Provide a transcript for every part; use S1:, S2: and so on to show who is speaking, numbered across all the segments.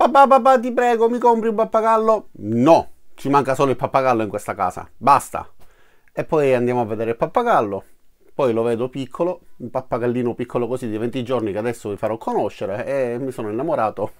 S1: Papà, papà, ti prego, mi compri un pappagallo? No, ci manca solo il pappagallo in questa casa, basta. E poi andiamo a vedere il pappagallo. Poi lo vedo piccolo, un pappagallino piccolo così di 20 giorni che adesso vi farò conoscere e mi sono innamorato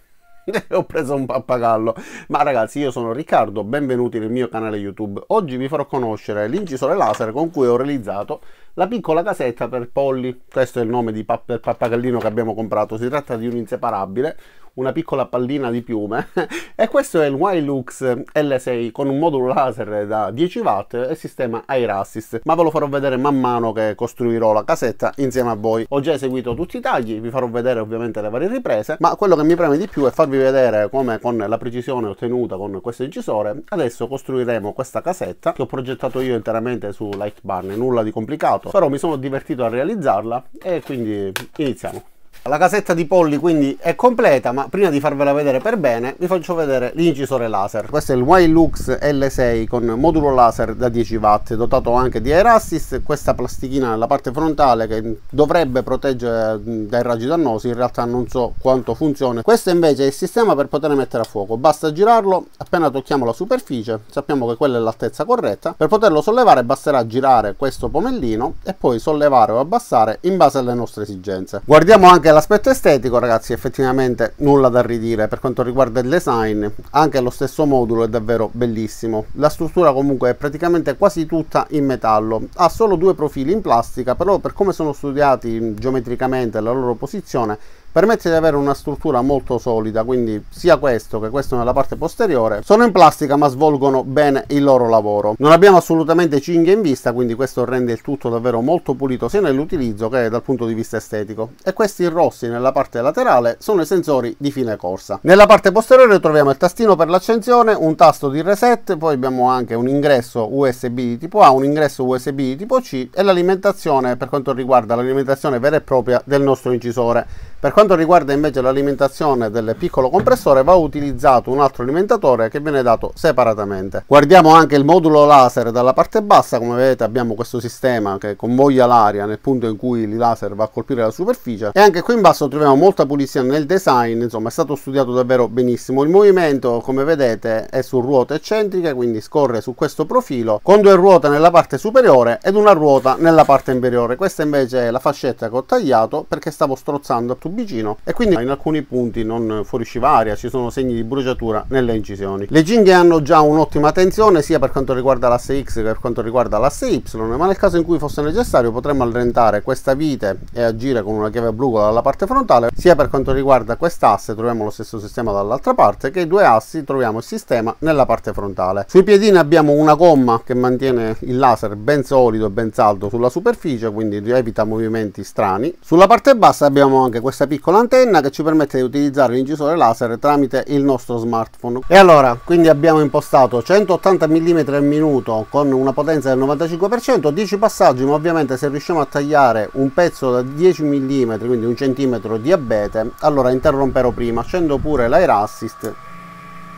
S1: ho preso un pappagallo. Ma ragazzi, io sono Riccardo, benvenuti nel mio canale YouTube. Oggi vi farò conoscere l'incisore laser con cui ho realizzato la piccola casetta per polli. Questo è il nome di papp del pappagallino che abbiamo comprato. Si tratta di un inseparabile una piccola pallina di piume e questo è il Wilux L6 con un modulo laser da 10 watt e sistema Air Assist ma ve lo farò vedere man mano che costruirò la casetta insieme a voi. Ho già eseguito tutti i tagli vi farò vedere ovviamente le varie riprese ma quello che mi preme di più è farvi vedere come con la precisione ottenuta con questo incisore adesso costruiremo questa casetta che ho progettato io interamente su Lightbarn nulla di complicato però mi sono divertito a realizzarla e quindi iniziamo la casetta di polli quindi è completa, ma prima di farvela vedere per bene vi faccio vedere l'incisore laser. Questo è il Wilux L6 con modulo laser da 10 watt, dotato anche di Air Assist, questa plastichina nella parte frontale che dovrebbe proteggere dai raggi dannosi, in realtà non so quanto funziona. Questo invece è il sistema per poter mettere a fuoco, basta girarlo, appena tocchiamo la superficie, sappiamo che quella è l'altezza corretta, per poterlo sollevare basterà girare questo pomellino e poi sollevare o abbassare in base alle nostre esigenze. Guardiamo anche l'aspetto estetico ragazzi effettivamente nulla da ridire. Per quanto riguarda il design anche lo stesso modulo è davvero bellissimo. La struttura comunque è praticamente quasi tutta in metallo. Ha solo due profili in plastica però per come sono studiati geometricamente la loro posizione permette di avere una struttura molto solida quindi sia questo che questo nella parte posteriore sono in plastica ma svolgono bene il loro lavoro. Non abbiamo assolutamente cinghie in vista quindi questo rende il tutto davvero molto pulito sia nell'utilizzo che dal punto di vista estetico. E questi rossi nella parte laterale sono i sensori di fine corsa. Nella parte posteriore troviamo il tastino per l'accensione un tasto di reset poi abbiamo anche un ingresso usb di tipo a un ingresso usb di tipo c e l'alimentazione per quanto riguarda l'alimentazione vera e propria del nostro incisore. Per quanto riguarda invece l'alimentazione del piccolo compressore va utilizzato un altro alimentatore che viene dato separatamente. Guardiamo anche il modulo laser dalla parte bassa, come vedete abbiamo questo sistema che convoglia l'aria nel punto in cui il laser va a colpire la superficie e anche qui in basso troviamo molta pulizia nel design, insomma è stato studiato davvero benissimo. Il movimento come vedete è su ruote eccentriche, quindi scorre su questo profilo con due ruote nella parte superiore ed una ruota nella parte inferiore. Questa invece è la fascetta che ho tagliato perché stavo strozzando tubicino e quindi in alcuni punti non fuoriusciva aria, ci sono segni di bruciatura nelle incisioni. Le cinghie hanno già un'ottima tensione sia per quanto riguarda l'asse X che per quanto riguarda l'asse Y, ma nel caso in cui fosse necessario potremmo allentare questa vite e agire con una chiave blu dalla parte frontale, sia per quanto riguarda quest'asse troviamo lo stesso sistema dall'altra parte che i due assi troviamo il sistema nella parte frontale. Sui piedini abbiamo una gomma che mantiene il laser ben solido e ben saldo sulla superficie, quindi evita movimenti strani. Sulla parte bassa abbiamo anche questa questa piccola antenna che ci permette di utilizzare l'incisore laser tramite il nostro smartphone. E allora quindi abbiamo impostato 180 mm al minuto con una potenza del 95% 10 passaggi ma ovviamente se riusciamo a tagliare un pezzo da 10 mm quindi un centimetro di abete allora interromperò prima. Accendo pure l'air assist.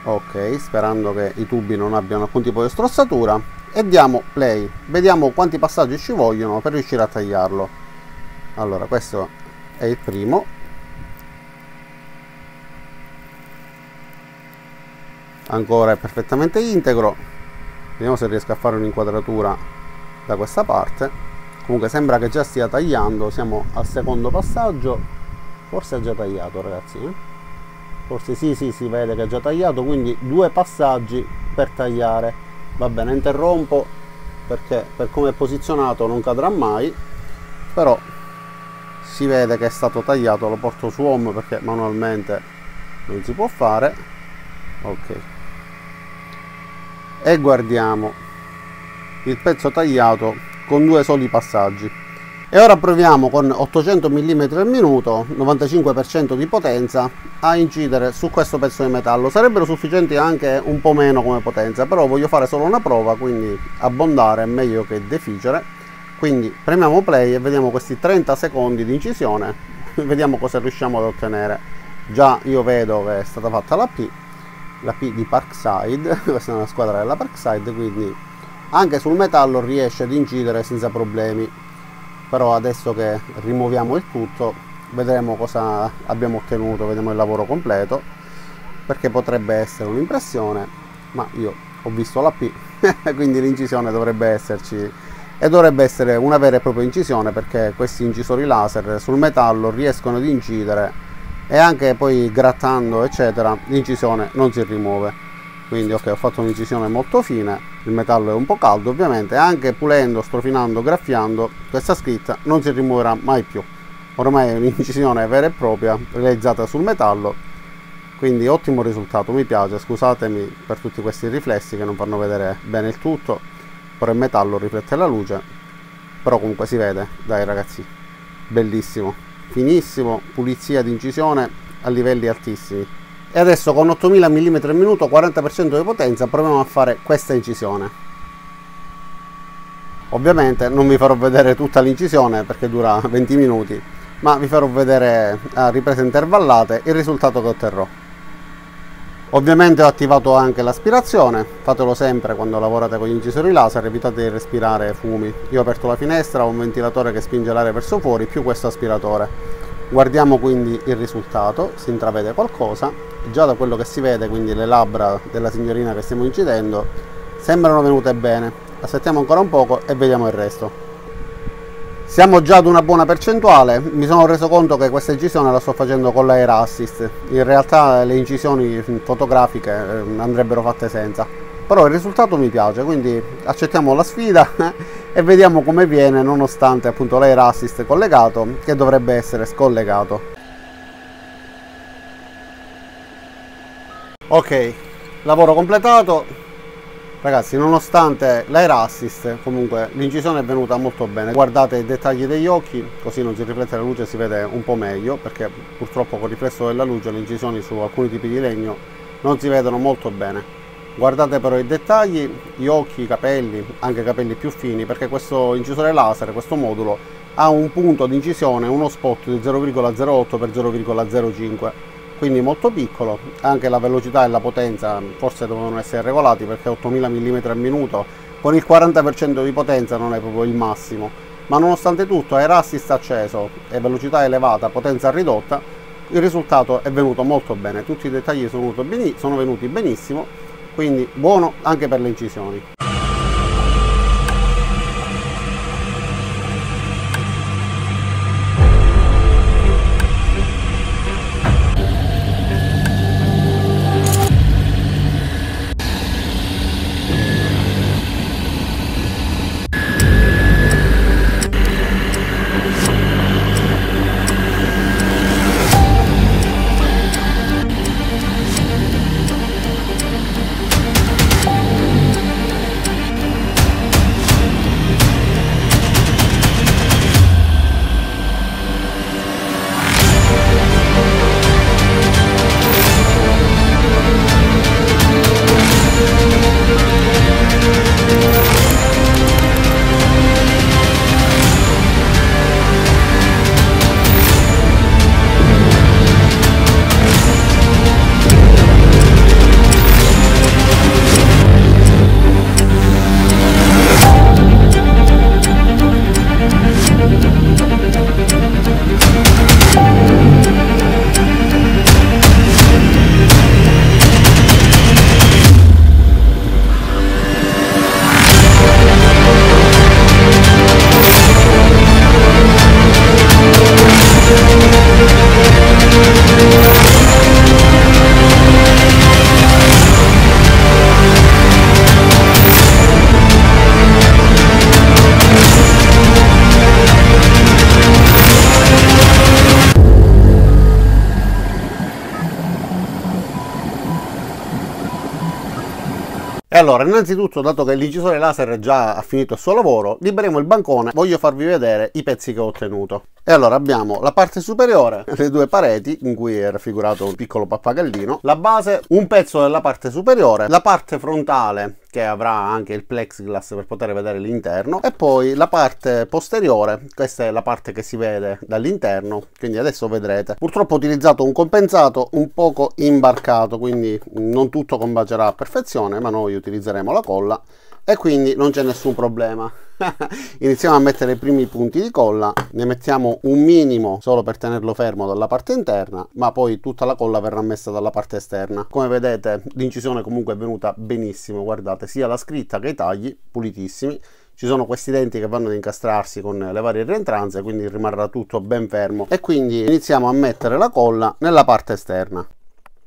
S1: Ok sperando che i tubi non abbiano alcun tipo di strozzatura. E diamo play. Vediamo quanti passaggi ci vogliono per riuscire a tagliarlo. Allora questo è il primo ancora è perfettamente integro. Vediamo se riesco a fare un'inquadratura da questa parte. Comunque sembra che già stia tagliando. Siamo al secondo passaggio. Forse è già tagliato ragazzi eh? forse sì sì si vede che è già tagliato. Quindi due passaggi per tagliare. Va bene interrompo perché per come è posizionato non cadrà mai. Però si vede che è stato tagliato. Lo porto su home perché manualmente non si può fare. Ok e guardiamo. Il pezzo tagliato con due soli passaggi. E ora proviamo con 800 mm al minuto 95% di potenza a incidere su questo pezzo di metallo. Sarebbero sufficienti anche un po' meno come potenza però voglio fare solo una prova quindi abbondare è meglio che deficere. Quindi premiamo play e vediamo questi 30 secondi di incisione. Vediamo cosa riusciamo ad ottenere. Già io vedo che è stata fatta la P la P di Parkside questa è una squadra della Parkside quindi anche sul metallo riesce ad incidere senza problemi. Però adesso che rimuoviamo il tutto vedremo cosa abbiamo ottenuto vediamo il lavoro completo perché potrebbe essere un'impressione, ma io ho visto la P, quindi l'incisione dovrebbe esserci e dovrebbe essere una vera e propria incisione perché questi incisori laser sul metallo riescono ad incidere e anche poi grattando eccetera l'incisione non si rimuove. Quindi ok ho fatto un'incisione molto fine il metallo è un po' caldo ovviamente anche pulendo strofinando graffiando questa scritta non si rimuoverà mai più. Ormai è un'incisione vera e propria realizzata sul metallo. Quindi ottimo risultato mi piace scusatemi per tutti questi riflessi che non fanno vedere bene il tutto però il metallo riflette la luce però comunque si vede. Dai ragazzi bellissimo finissimo pulizia di incisione a livelli altissimi. E adesso con 8000 mm al minuto 40% di potenza proviamo a fare questa incisione. Ovviamente non vi farò vedere tutta l'incisione perché dura 20 minuti ma vi farò vedere a riprese intervallate il risultato che otterrò Ovviamente ho attivato anche l'aspirazione, fatelo sempre quando lavorate con gli incisori laser, evitate di respirare fumi. Io ho aperto la finestra, ho un ventilatore che spinge l'aria verso fuori, più questo aspiratore. Guardiamo quindi il risultato, si intravede qualcosa, già da quello che si vede, quindi le labbra della signorina che stiamo incidendo, sembrano venute bene. Aspettiamo ancora un poco e vediamo il resto. Siamo già ad una buona percentuale, mi sono reso conto che questa incisione la sto facendo con l'Air Assist, in realtà le incisioni fotografiche eh, andrebbero fatte senza, però il risultato mi piace, quindi accettiamo la sfida e vediamo come viene nonostante appunto l'Air Assist collegato che dovrebbe essere scollegato. Ok, lavoro completato, Ragazzi, nonostante l'air assist, comunque l'incisione è venuta molto bene. Guardate i dettagli degli occhi, così non si riflette la luce si vede un po' meglio, perché purtroppo con il riflesso della luce le incisioni su alcuni tipi di legno non si vedono molto bene. Guardate però i dettagli, gli occhi, i capelli, anche i capelli più fini, perché questo incisore laser, questo modulo, ha un punto di incisione, uno spot di 0,08 x 0,05 quindi molto piccolo, anche la velocità e la potenza forse dovevano essere regolati perché 8000 mm al minuto con il 40% di potenza non è proprio il massimo, ma nonostante tutto air assist acceso e velocità elevata, potenza ridotta, il risultato è venuto molto bene, tutti i dettagli sono venuti benissimo, quindi buono anche per le incisioni. Allora, innanzitutto, dato che l'incisore laser già ha finito il suo lavoro, libereremo il bancone, voglio farvi vedere i pezzi che ho ottenuto. E allora abbiamo la parte superiore, le due pareti in cui è raffigurato un piccolo pappagallino, la base, un pezzo della parte superiore, la parte frontale che avrà anche il plexiglass per poter vedere l'interno e poi la parte posteriore, questa è la parte che si vede dall'interno, quindi adesso vedrete. Purtroppo ho utilizzato un compensato un poco imbarcato, quindi non tutto combacerà a perfezione, ma noi utilizzeremo la colla e quindi non c'è nessun problema. Iniziamo a mettere i primi punti di colla ne mettiamo un minimo solo per tenerlo fermo dalla parte interna ma poi tutta la colla verrà messa dalla parte esterna. Come vedete l'incisione comunque è venuta benissimo guardate sia la scritta che i tagli pulitissimi. Ci sono questi denti che vanno ad incastrarsi con le varie rientranze quindi rimarrà tutto ben fermo. E quindi iniziamo a mettere la colla nella parte esterna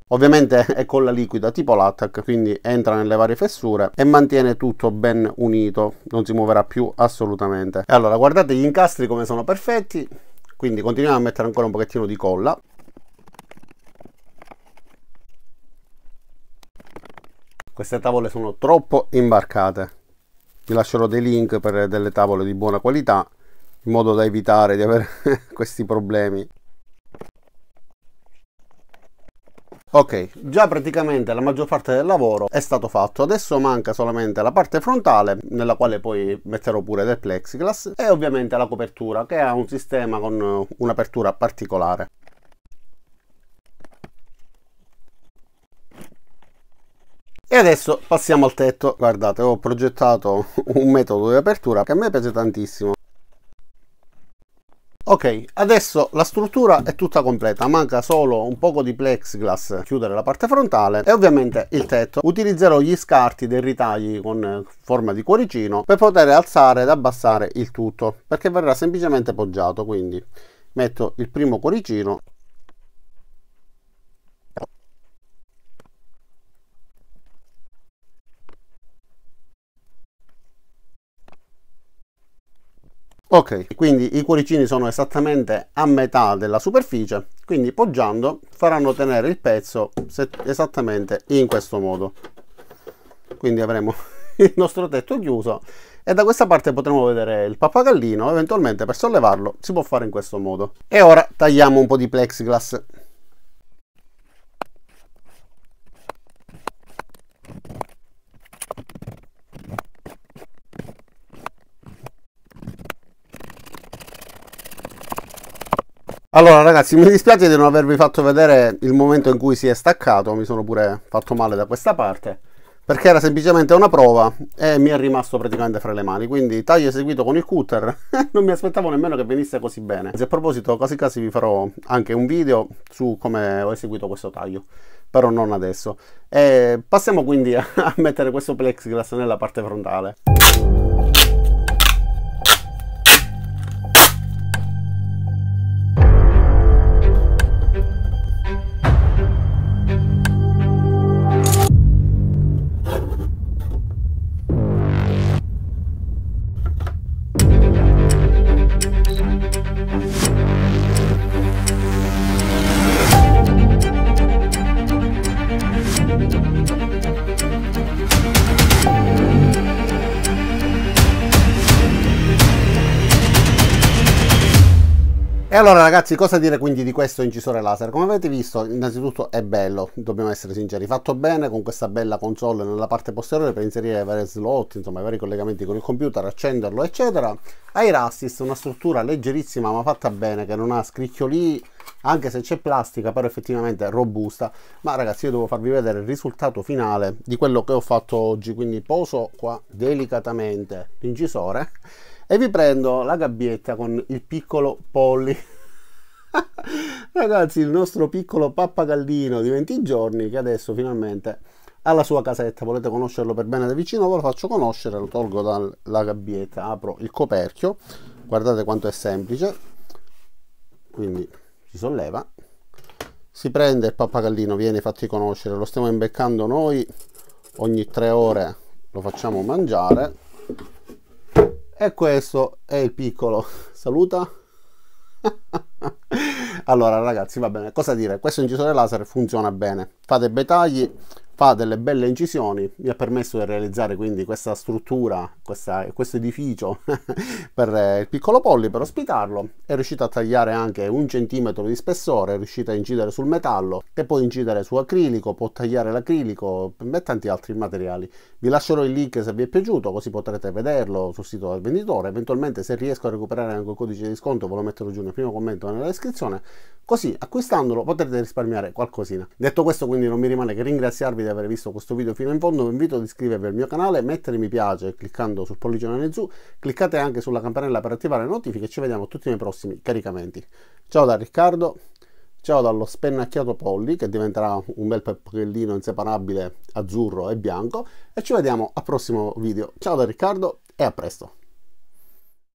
S1: Ovviamente è colla liquida tipo l'attack, quindi entra nelle varie fessure e mantiene tutto ben unito, non si muoverà più assolutamente. E allora guardate gli incastri come sono perfetti, quindi continuiamo a mettere ancora un pochettino di colla. Queste tavole sono troppo imbarcate. Vi lascerò dei link per delle tavole di buona qualità in modo da evitare di avere questi problemi. Ok, già praticamente la maggior parte del lavoro è stato fatto, adesso manca solamente la parte frontale nella quale poi metterò pure del plexiglass e ovviamente la copertura che ha un sistema con un'apertura particolare. E adesso passiamo al tetto, guardate ho progettato un metodo di apertura che a me piace tantissimo Ok, adesso la struttura è tutta completa, manca solo un poco di plexiglass, chiudere la parte frontale e ovviamente il tetto. Utilizzerò gli scarti dei ritagli con forma di cuoricino per poter alzare ed abbassare il tutto, perché verrà semplicemente poggiato, quindi metto il primo cuoricino Ok, quindi i cuoricini sono esattamente a metà della superficie, quindi poggiando faranno tenere il pezzo esattamente in questo modo. Quindi avremo il nostro tetto chiuso e da questa parte potremo vedere il pappagallino, eventualmente per sollevarlo si può fare in questo modo. E ora tagliamo un po' di plexiglass. Allora ragazzi mi dispiace di non avervi fatto vedere il momento in cui si è staccato, mi sono pure fatto male da questa parte perché era semplicemente una prova e mi è rimasto praticamente fra le mani. Quindi taglio eseguito con il cutter. Non mi aspettavo nemmeno che venisse così bene. A proposito quasi quasi vi farò anche un video su come ho eseguito questo taglio però non adesso. E passiamo quindi a mettere questo plexiglass nella parte frontale E allora ragazzi, cosa dire quindi di questo incisore laser? Come avete visto, innanzitutto è bello, dobbiamo essere sinceri, fatto bene con questa bella console nella parte posteriore per inserire i vari slot, insomma i vari collegamenti con il computer, accenderlo eccetera. Air Assist, una struttura leggerissima ma fatta bene, che non ha scricchioli, anche se c'è plastica, però effettivamente robusta. Ma ragazzi io devo farvi vedere il risultato finale di quello che ho fatto oggi, quindi poso qua delicatamente l'incisore e vi prendo la gabbietta con il piccolo Polly. Ragazzi il nostro piccolo pappagallino di 20 giorni che adesso finalmente ha la sua casetta. Volete conoscerlo per bene da vicino? Ve lo faccio conoscere lo tolgo dalla gabbietta apro il coperchio. Guardate quanto è semplice. Quindi si solleva. Si prende il pappagallino viene fatti conoscere. Lo stiamo imbeccando noi. Ogni tre ore lo facciamo mangiare e questo è il piccolo. Saluta. Allora ragazzi va bene. Cosa dire? Questo incisore laser funziona bene. Fate bei tagli fa delle belle incisioni, mi ha permesso di realizzare quindi questa struttura, questa, questo edificio per eh, il piccolo polli per ospitarlo, è riuscito a tagliare anche un centimetro di spessore, è riuscito a incidere sul metallo e poi incidere su acrilico, può tagliare l'acrilico e tanti altri materiali. Vi lascerò il link se vi è piaciuto così potrete vederlo sul sito del venditore, eventualmente se riesco a recuperare anche il codice di sconto ve lo metterò giù nel primo commento nella descrizione, Così acquistandolo potrete risparmiare qualcosina. Detto questo quindi non mi rimane che ringraziarvi di aver visto questo video fino in fondo, vi invito ad iscrivervi al mio canale, mettere mi piace cliccando sul pollicione in su, cliccate anche sulla campanella per attivare le notifiche e ci vediamo tutti nei prossimi caricamenti. Ciao da Riccardo, ciao dallo spennacchiato Polli che diventerà un bel peppellino inseparabile azzurro e bianco e ci vediamo al prossimo video. Ciao da Riccardo e a presto!